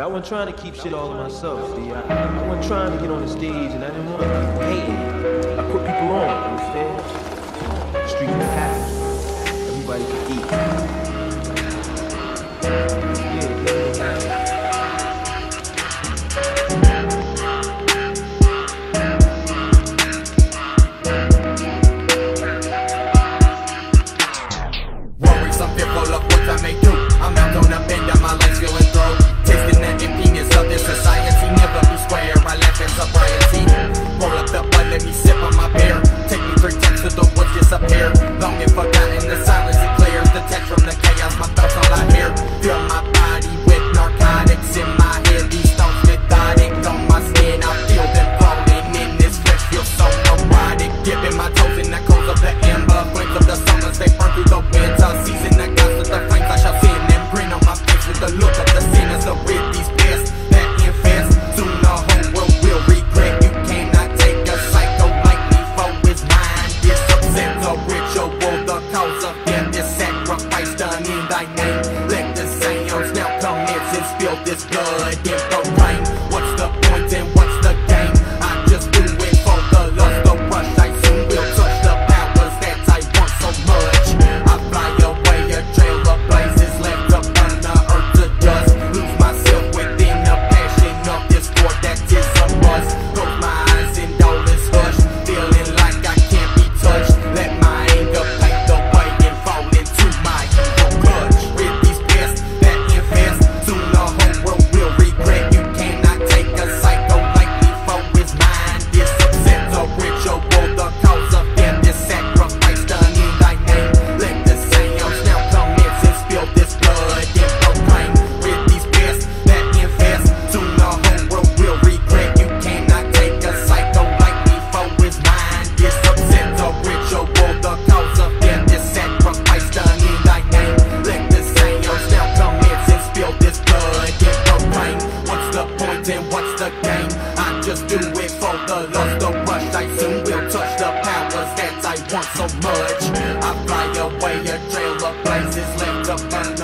I wasn't trying to keep shit all to myself, D. I, I wasn't trying to get on the stage and I didn't want to hate. this good if I'm right? What's the point and what is left up under.